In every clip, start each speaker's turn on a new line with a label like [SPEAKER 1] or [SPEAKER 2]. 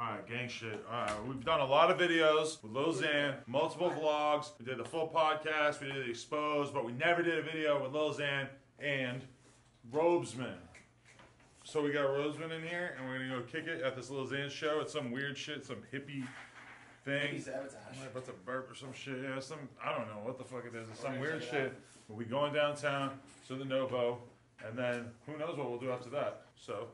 [SPEAKER 1] All right, gang shit. All right, we've done a lot of videos with Lil Xan, multiple vlogs. We did the full podcast, we did the exposed, but we never did a video with Lil Xan and Robesman. So we got Robesman in here, and we're gonna go kick it at this Lil Xan show. It's some weird shit, some hippie thing.
[SPEAKER 2] Hippie sabotage.
[SPEAKER 1] I'm like, What's a burp or some shit? Yeah, some I don't know what the fuck it is. It's some weird shit. But we going downtown to the Novo, and then who knows what we'll do after that. So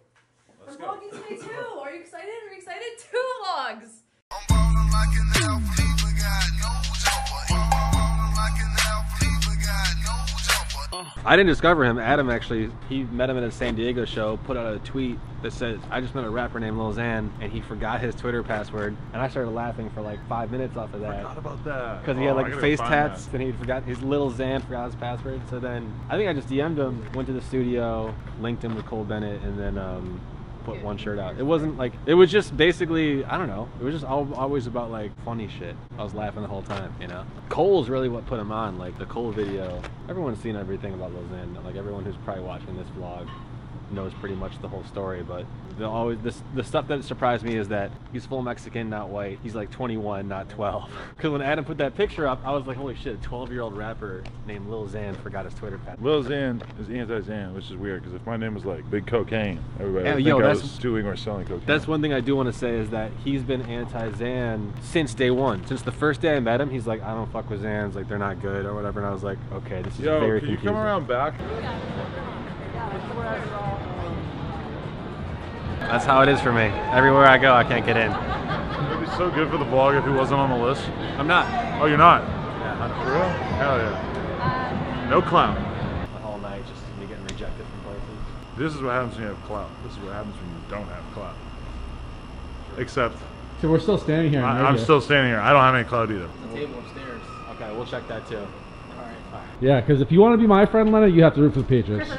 [SPEAKER 1] let's
[SPEAKER 3] We're
[SPEAKER 1] go.
[SPEAKER 3] vlogging today too. Are you excited? Are you excited? Two vlogs.
[SPEAKER 4] I'm ballin' like an athlete, but got no jumper. I'm ballin' like an athlete, but got no jumper.
[SPEAKER 5] I didn't discover him. Adam actually, he met him at a San Diego show, put out a tweet that said, I just met a rapper named Lil Xan, and he forgot his Twitter password. And I started laughing for like five minutes off of that.
[SPEAKER 1] Forgot about that.
[SPEAKER 5] Because he
[SPEAKER 1] Oh,
[SPEAKER 5] had like
[SPEAKER 1] gotta
[SPEAKER 5] face
[SPEAKER 1] find
[SPEAKER 5] tats,
[SPEAKER 1] that.
[SPEAKER 5] and he forgot his little Xan forgot his password. So then I think I just DM'd him, went to the studio, linked him with Cole Bennett, and then um, put one shirt out. It wasn't like it was just basically I don't know. It was just al- always about like funny shit. I was laughing the whole time, you know. Cole's really what put him on. Like the Cole video. Everyone's seen everything about Xan. Like everyone who's probably watching this vlog knows pretty much the whole story, but the always this the stuff that surprised me is that he's full Mexican, not white. He's like 21, not 12. Because when Adam put that picture up, I was like, holy shit, a 12 year old rapper named Lil Xan forgot his Twitter password.
[SPEAKER 1] Lil Xan is anti-Xan, which is weird because if my name was like Big Cocaine, everybody
[SPEAKER 5] Yeah,
[SPEAKER 1] would
[SPEAKER 5] yo,
[SPEAKER 1] think I
[SPEAKER 5] that's-
[SPEAKER 1] was doing or selling cocaine.
[SPEAKER 5] That's one thing I do want to say is that he's been anti-Xan since day one. Since the first day I met him, he's like, I don't fuck with Xans, like they're not good or whatever. And I was like, okay, this is
[SPEAKER 1] Yo,
[SPEAKER 5] very
[SPEAKER 1] can you come around back?
[SPEAKER 5] That's how it is for me. Everywhere I go, I can't get in.
[SPEAKER 1] It'd be so good for the vlog if he wasn't on the list.
[SPEAKER 5] I'm not.
[SPEAKER 1] Oh, you're not?
[SPEAKER 5] Yeah,
[SPEAKER 1] For real? Hell yeah. No clown.
[SPEAKER 5] the whole night just me getting rejected from places.
[SPEAKER 1] This is what happens when you have clout. This is what happens when you don't have clout. Except,
[SPEAKER 6] So we're still standing here.
[SPEAKER 1] I, I'm still standing here. I don't have any clout either.
[SPEAKER 2] The table upstairs.
[SPEAKER 5] Okay, we'll check that too. All right.
[SPEAKER 6] Yeah, because if you want to be my friend, Leonard, you have to root for the Patriots.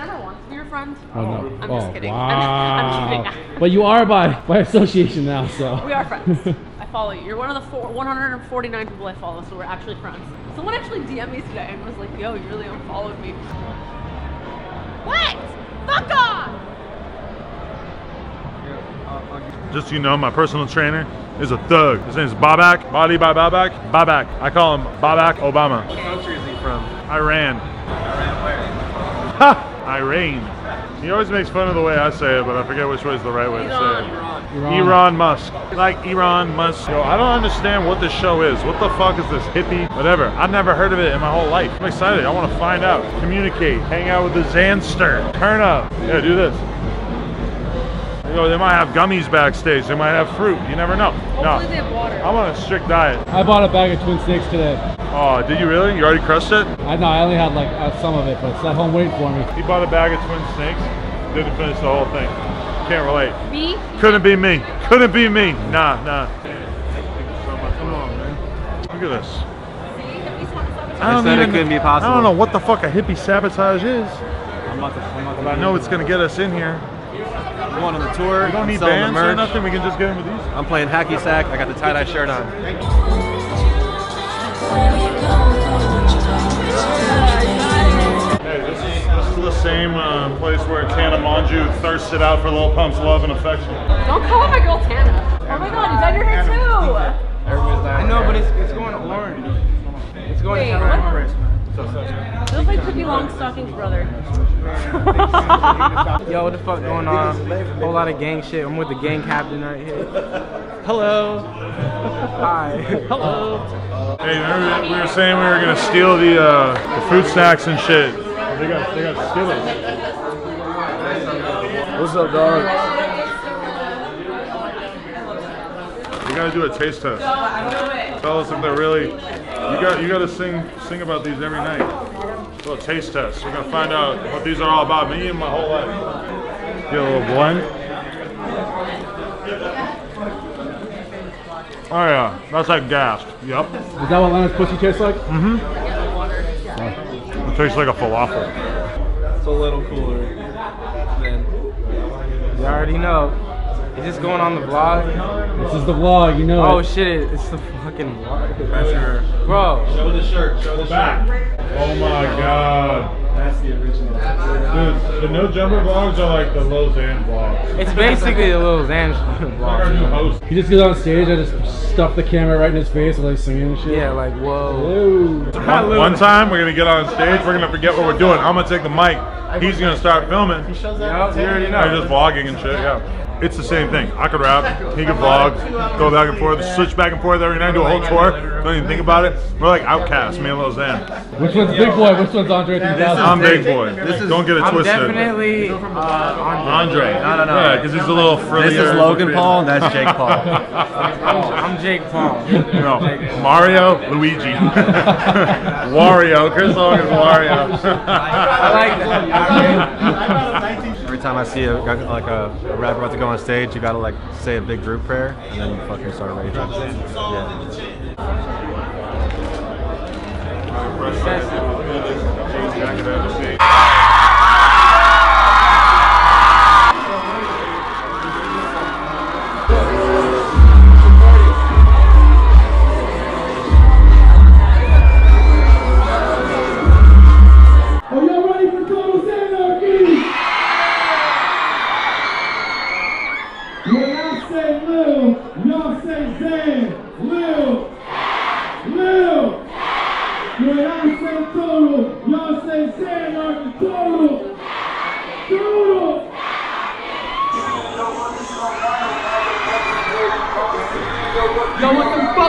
[SPEAKER 3] Chris, I never wanted to be your friend.
[SPEAKER 6] Oh, no.
[SPEAKER 3] I'm
[SPEAKER 6] oh,
[SPEAKER 3] just kidding.
[SPEAKER 6] Wow.
[SPEAKER 3] I'm, I'm kidding.
[SPEAKER 6] but you are by by association now, so.
[SPEAKER 3] We are friends. I follow you. You're one of the four, 149 people I follow, so we're actually friends. Someone actually DM'd me today and was like, yo, you really unfollowed me. What? Fuck off!
[SPEAKER 1] Just so you know, my personal trainer is a thug. His name is Babak. Body by Babak. Babak. I call him Babak Obama.
[SPEAKER 5] What country is he from?
[SPEAKER 1] Iran.
[SPEAKER 5] Iran where?
[SPEAKER 1] Ha! Iran. He always makes fun of the way I say it, but I forget which way is the right way to say it.
[SPEAKER 3] Iran.
[SPEAKER 6] Iran.
[SPEAKER 1] Elon Musk. Like Elon Musk. Yo, I don't understand what this show is. What the fuck is this hippie? Whatever. I've never heard of it in my whole life. I'm excited. I want to find out. Communicate. Hang out with the Zanster. Turn up. Yeah, do this. Yo, they might have gummies backstage. They might have fruit. You never know.
[SPEAKER 3] Hopefully they
[SPEAKER 1] No.
[SPEAKER 3] have water.
[SPEAKER 1] I'm on a strict diet.
[SPEAKER 6] I bought a bag of Twin Snakes today.
[SPEAKER 1] Oh, did you really? You already crushed it?
[SPEAKER 6] I know I only had like uh, some of it, but it's at home waiting for me.
[SPEAKER 1] He bought a bag of twin snakes. Didn't finish the whole thing. Can't relate.
[SPEAKER 3] Me?
[SPEAKER 1] Couldn't be me. Couldn't be me. Nah, nah. So. Come on, man. Look at this.
[SPEAKER 5] I said it couldn't be possible.
[SPEAKER 1] I don't know what the fuck a hippie sabotage is,
[SPEAKER 5] I'm about to, I'm about to
[SPEAKER 1] but I know it's gonna get us in here.
[SPEAKER 5] I'm going on the tour.
[SPEAKER 1] We don't need
[SPEAKER 5] the
[SPEAKER 1] bands or nothing. We can just get in with these.
[SPEAKER 5] I'm playing hacky sack. I got the tie-dye shirt on.
[SPEAKER 1] Hey, this is, this is the same uh, place where Tana Mongeau thirsted out for Lil Pump's love and affection.
[SPEAKER 3] Don't call my girl Tana. Oh my god, you dyed your hair too!
[SPEAKER 2] I know, but it's, it's going orange. It's going
[SPEAKER 3] Wait,
[SPEAKER 2] to
[SPEAKER 3] what?
[SPEAKER 2] orange.
[SPEAKER 3] You look like Cookie Longstocking's brother.
[SPEAKER 2] Yo, what the fuck going on? Whole lot of gang shit. I'm with the gang captain right here.
[SPEAKER 5] Hello.
[SPEAKER 2] Hi.
[SPEAKER 5] Hello.
[SPEAKER 1] Hey, remember we were saying we were gonna steal the uh, the fruit snacks and shit. They got they got Skittles.
[SPEAKER 2] What's up, dog?
[SPEAKER 1] You gotta do a taste test. Tell us if they're really. You got you gotta sing sing about these every night. A little taste test. We're gonna find out what these are all about. Me and my whole life. Get a little blend. Oh yeah, that's like gas. Yep.
[SPEAKER 6] Is that what Leonard's pussy tastes like? Mm hmm.
[SPEAKER 1] It tastes like a falafel.
[SPEAKER 2] It's a little cooler than. You already know. Is this going on the vlog?
[SPEAKER 6] This is the vlog, you know.
[SPEAKER 2] Oh
[SPEAKER 6] it.
[SPEAKER 2] shit, it's the fucking vlog. Bro,
[SPEAKER 5] Show the shirt. Show the
[SPEAKER 1] Back. Oh my god.
[SPEAKER 5] That's the original.
[SPEAKER 1] Dude, the no jumper vlogs are like the Lausanne vlogs.
[SPEAKER 2] it's basically the little Xan
[SPEAKER 1] Like our new
[SPEAKER 2] vlog.
[SPEAKER 1] host.
[SPEAKER 6] He just gets on stage, I just stuff the camera right in his face while he's singing and shit.
[SPEAKER 2] Yeah, like whoa.
[SPEAKER 6] Hello.
[SPEAKER 1] One, one time we're gonna get on stage, we're gonna forget what we're doing. I'm gonna take the mic, he's gonna start filming.
[SPEAKER 5] He shows
[SPEAKER 2] Yup,
[SPEAKER 5] up.
[SPEAKER 2] you already know.
[SPEAKER 1] I'm just vlogging and shit, yeah. It's the same thing. I could rap, he could vlog, go back and forth, switch back and forth every night, do a whole tour. Don't even think about it. We're like outcasts, me and Lausanne.
[SPEAKER 6] Which one's Big Boi? Which one's Andre 3000?
[SPEAKER 1] I'm Big Boi.
[SPEAKER 5] This is-
[SPEAKER 1] Don't get it
[SPEAKER 2] I'm
[SPEAKER 1] twisted.
[SPEAKER 2] definitely uh, Andre.
[SPEAKER 1] Andre.
[SPEAKER 5] No, no, no.
[SPEAKER 1] Yeah, because he's a little frillier.
[SPEAKER 5] This is Logan Paul, and that's Jake Paul.
[SPEAKER 2] Oh, I'm Jake Paul.
[SPEAKER 1] No, Mario, Luigi. Wario. Chris Logan's Wario.
[SPEAKER 2] I like that.
[SPEAKER 5] Every time I see a like a, a rapper about to go on stage, you gotta like say a big group prayer, and then you fucking start raging. Yeah.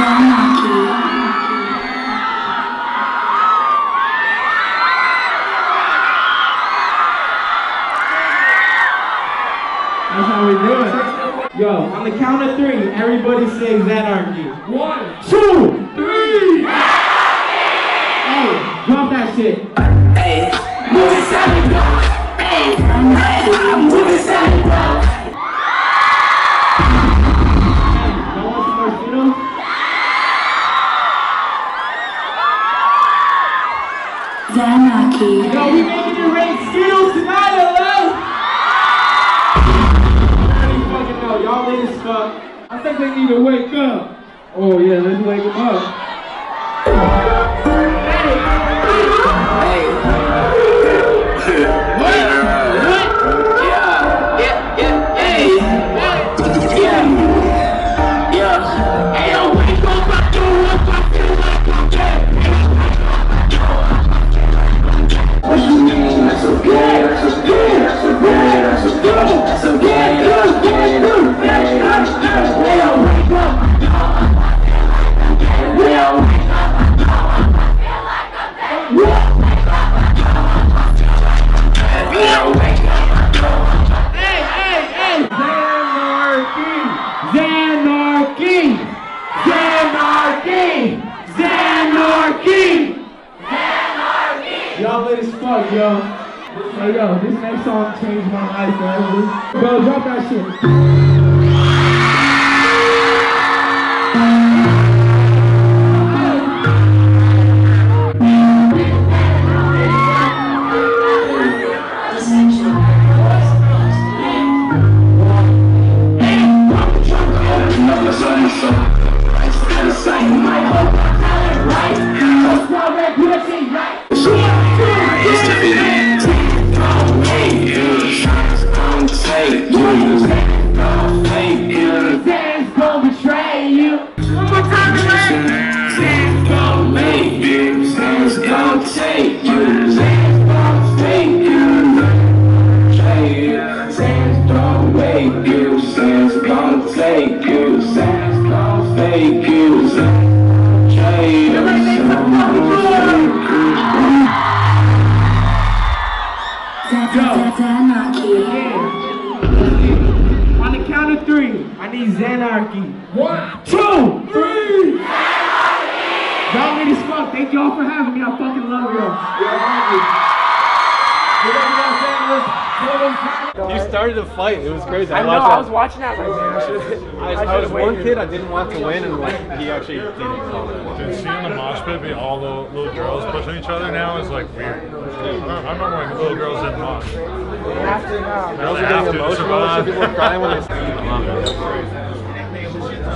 [SPEAKER 7] That's how we do it. Yo, on the count of three, everybody sings anarchy. One, two, three. Hey, drop that shit. Y'all We making it rain tonight, LA! I fucking know, y'all as fuck. I think they need to wake up. Oh yeah, let's wake them up. Yo. Hey, yo, this next song changed my life forever. Bro, drop that shit.
[SPEAKER 2] Y'all ladies fuck. Thank y'all for having me. I fucking love y'all.
[SPEAKER 5] You started a fight. It was crazy.
[SPEAKER 2] I know.
[SPEAKER 5] watched
[SPEAKER 2] I was watching that. Like, man, I.
[SPEAKER 5] I, I was one kid I didn't want to win, and like he actually did it.
[SPEAKER 1] Dude, seeing the mosh pit be all the little girls pushing each other now is like weird. I I remember when little girls didn't mosh.
[SPEAKER 2] After now.
[SPEAKER 5] Girls are
[SPEAKER 1] They have
[SPEAKER 5] getting
[SPEAKER 1] to
[SPEAKER 5] emotional.
[SPEAKER 1] survive.
[SPEAKER 5] and shit. People are crying when they.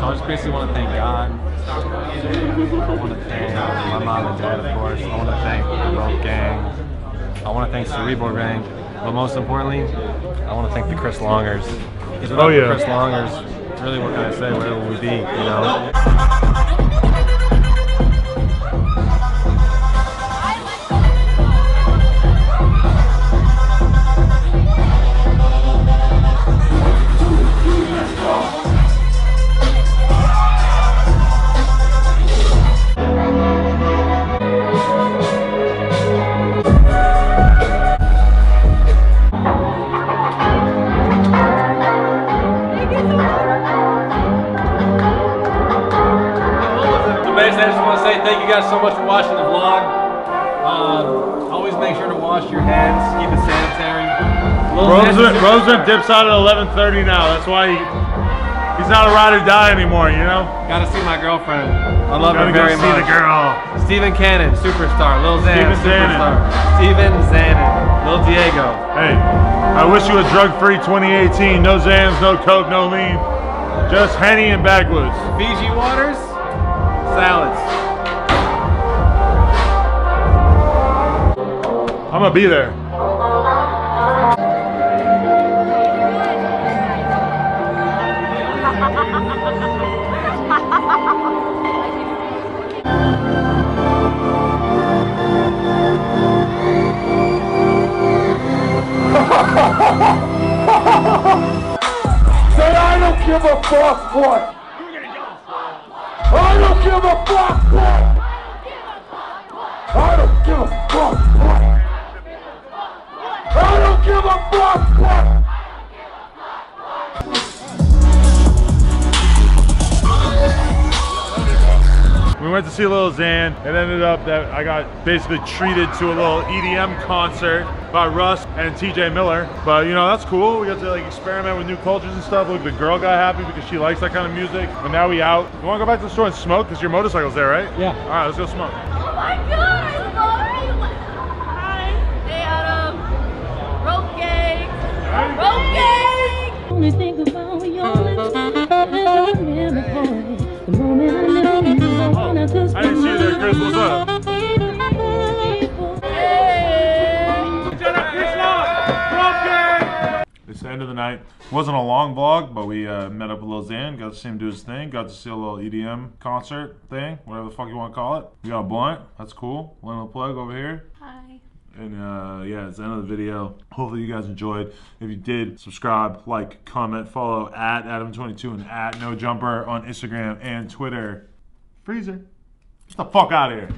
[SPEAKER 5] I. So I just basically want to thank God. I want to thank my mom and dad, of course. I want to thank the Rope Gang. I want to thank Cerebral Gang. But most importantly, I want to thank the Chris Longers. Because without
[SPEAKER 1] Oh, yeah.
[SPEAKER 5] the Chris Longers, really, what can I say? Where would we be? You know? Um, always make sure to wash your hands, keep it sanitary.
[SPEAKER 1] Rosen, dips out at 11:30 now. That's why he, he's not a ride or die anymore. You know.
[SPEAKER 5] Gotta see my girlfriend. I love her very
[SPEAKER 1] see the girl.
[SPEAKER 5] Stephen Cannon, superstar. Lil Xan,
[SPEAKER 1] Steven Zanin.
[SPEAKER 5] superstar. Steven Zanin. Lil Diego.
[SPEAKER 1] Hey, I wish you a drug-free 2018. No Xans, no coke, no lean. Just Henny and backwoods.
[SPEAKER 5] Fiji waters, salads.
[SPEAKER 1] I'm gonna be there.
[SPEAKER 7] Say I don't give a fuck, boy. I don't give a fuck, boy. I don't give a fuck, give a fuck, boy.
[SPEAKER 1] We went to see Lil Xan. It ended up that I got basically treated to a little EDM concert by Russ and TJ Miller. But you know, that's cool. We got to like experiment with new cultures and stuff. Look, the girl got happy because she likes that kind of music. But now we out. You want to go back to the store and smoke? Because your motorcycle's there, right?
[SPEAKER 6] Yeah.
[SPEAKER 1] All right, let's go smoke.
[SPEAKER 3] Oh my god,
[SPEAKER 1] It's the end of the night. wasn't a long vlog, but we uh, met up with Lil Xan, got to see him do his thing, got to see a little EDM concert thing, whatever the fuck you want to call it. We got a blunt, that's cool. Little plug over here.
[SPEAKER 3] Hi.
[SPEAKER 1] And uh, yeah, it's the end of the video. Hopefully you guys enjoyed. If you did, subscribe, like, comment, follow at Adam22 and at No Jumper on Instagram and Twitter. Freezer. Get the fuck out of here.